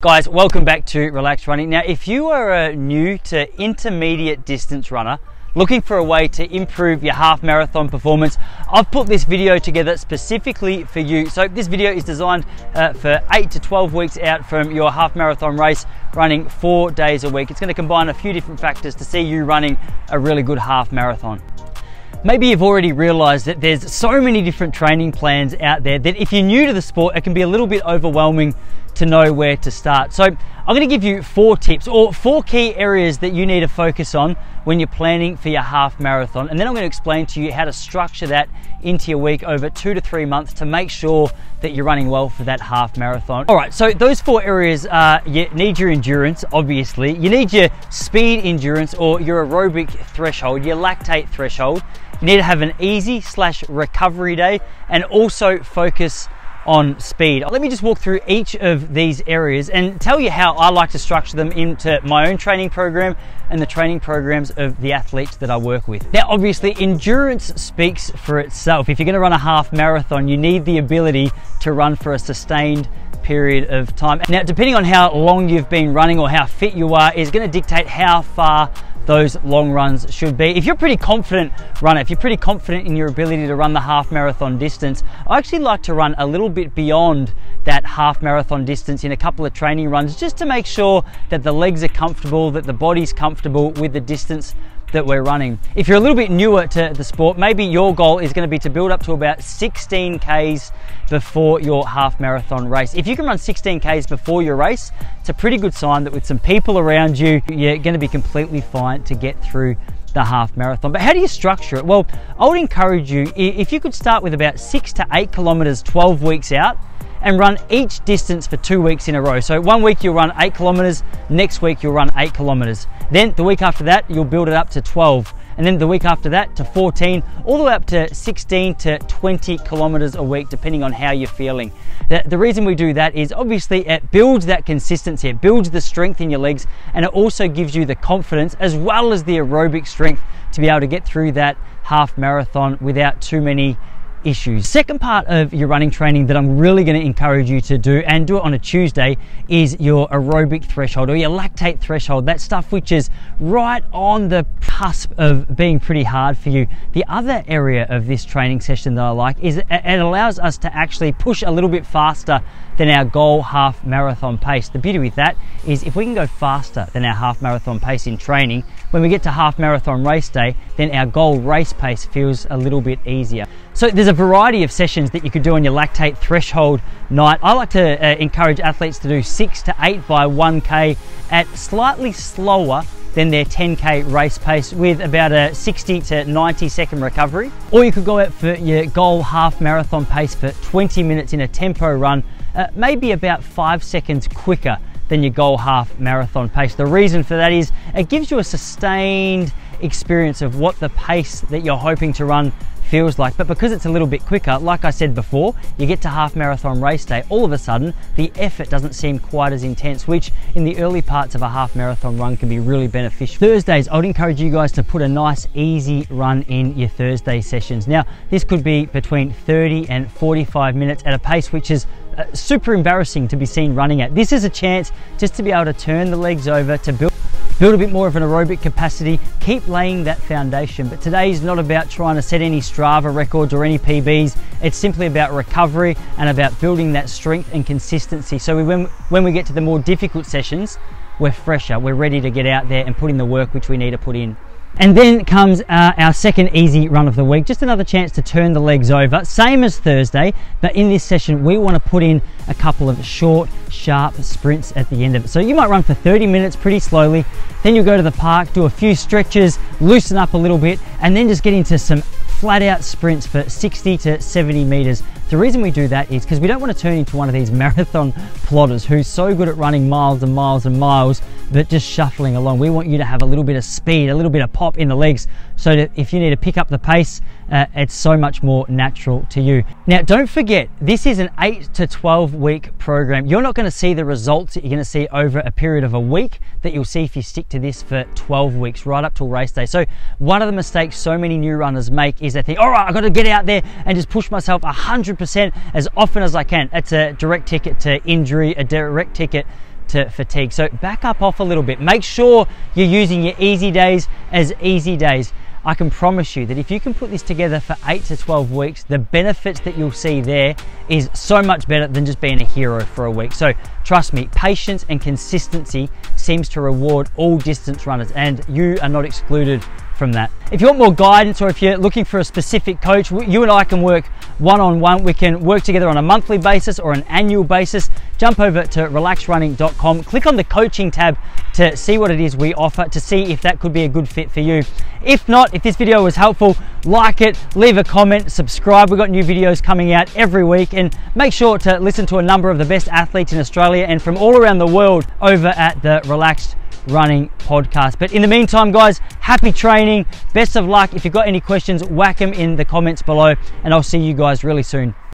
Guys, welcome back to Relaxed Running. Now, if you are a new to intermediate distance runner, looking for a way to improve your half marathon performance, I've put this video together specifically for you. So this video is designed uh, for 8 to 12 weeks out from your half marathon race, running four days a week. It's gonna combine a few different factors to see you running a really good half marathon. Maybe you've already realized that there's so many different training plans out there that if you're new to the sport, it can be a little bit overwhelming to know where to start. So I'm going to give you four tips or four key areas that you need to focus on when you're planning for your half marathon. And then I'm going to explain to you how to structure that into your week over two to three months to make sure that you're running well for that half marathon. All right, so those four areas are you need your endurance, obviously. You need your speed endurance or your aerobic threshold, your lactate threshold. You need to have an easy slash recovery day and also focus on speed. Let me just walk through each of these areas and tell you how I like to structure them into my own training program and the training programs of the athletes that I work with. Now, obviously, endurance speaks for itself. If you're gonna run a half marathon, you need the ability to run for a sustained period of time. Now, depending on how long you've been running or how fit you are, is gonna dictate how far those long runs should be. If you're a pretty confident runner, if you're pretty confident in your ability to run the half marathon distance, I actually like to run a little bit beyond that half marathon distance in a couple of training runs just to make sure that the legs are comfortable, that the body's comfortable with the distance that we're running. If you're a little bit newer to the sport, maybe your goal is going to be to build up to about 16 Ks before your half marathon race. If you can run 16 Ks before your race, it's a pretty good sign that with some people around you, you're going to be completely fine to get through the half marathon. But how do you structure it? Well, I would encourage you, if you could start with about six to eight kilometers 12 weeks out, and run each distance for two weeks in a row. So one week you'll run eight kilometers, next week you'll run eight kilometers. Then the week after that, you'll build it up to 12. And then the week after that to 14, all the way up to 16 to 20 kilometers a week, depending on how you're feeling. The, the reason we do that is obviously it builds that consistency, it builds the strength in your legs, and it also gives you the confidence as well as the aerobic strength to be able to get through that half marathon without too many issues. Second part of your running training that I'm really going to encourage you to do and do it on a Tuesday is your aerobic threshold or your lactate threshold. That stuff which is right on the cusp of being pretty hard for you. The other area of this training session that I like is it allows us to actually push a little bit faster than our goal half marathon pace. The beauty with that is if we can go faster than our half marathon pace in training, when we get to half marathon race day, then our goal race pace feels a little bit easier. So there's a variety of sessions that you could do on your lactate threshold night. I like to uh, encourage athletes to do six to eight by 1K at slightly slower than their 10K race pace with about a 60 to 90 second recovery. Or you could go out for your goal half marathon pace for 20 minutes in a tempo run, uh, maybe about five seconds quicker than your goal half marathon pace. The reason for that is it gives you a sustained experience of what the pace that you're hoping to run feels like. But because it's a little bit quicker, like I said before, you get to half marathon race day, all of a sudden the effort doesn't seem quite as intense, which in the early parts of a half marathon run can be really beneficial. Thursdays, I would encourage you guys to put a nice easy run in your Thursday sessions. Now, this could be between 30 and 45 minutes at a pace which is uh, super embarrassing to be seen running at. This is a chance just to be able to turn the legs over to build build a bit more of an aerobic capacity, keep laying that foundation. But today is not about trying to set any Strava records or any PBs. It's simply about recovery and about building that strength and consistency. So we, when, when we get to the more difficult sessions, we're fresher, we're ready to get out there and put in the work which we need to put in. And then comes uh, our second easy run of the week, just another chance to turn the legs over, same as Thursday, but in this session we want to put in a couple of short, sharp sprints at the end of it. So you might run for 30 minutes pretty slowly, then you'll go to the park, do a few stretches, loosen up a little bit, and then just get into some flat out sprints for 60 to 70 meters. The reason we do that is because we don't want to turn into one of these marathon plotters who's so good at running miles and miles and miles, but just shuffling along. We want you to have a little bit of speed, a little bit of pop in the legs, so that if you need to pick up the pace, uh, it's so much more natural to you. Now, don't forget, this is an 8 to 12 week program. You're not going to see the results that you're going to see over a period of a week that you'll see if you stick to this for 12 weeks, right up till race day. So, one of the mistakes so many new runners make is they think, all right, I've got to get out there and just push myself 100% as often as I can. It's a direct ticket to injury, a direct ticket to fatigue. So back up off a little bit. Make sure you're using your easy days as easy days. I can promise you that if you can put this together for 8 to 12 weeks, the benefits that you'll see there is so much better than just being a hero for a week. So trust me, patience and consistency seems to reward all distance runners and you are not excluded from that. If you want more guidance or if you're looking for a specific coach, you and I can work one-on-one. We can work together on a monthly basis or an annual basis. Jump over to relaxedrunning.com, click on the coaching tab to see what it is we offer, to see if that could be a good fit for you. If not, if this video was helpful, like it, leave a comment, subscribe. We've got new videos coming out every week and make sure to listen to a number of the best athletes in Australia and from all around the world over at the Relaxed running podcast. But in the meantime, guys, happy training. Best of luck. If you've got any questions, whack them in the comments below, and I'll see you guys really soon.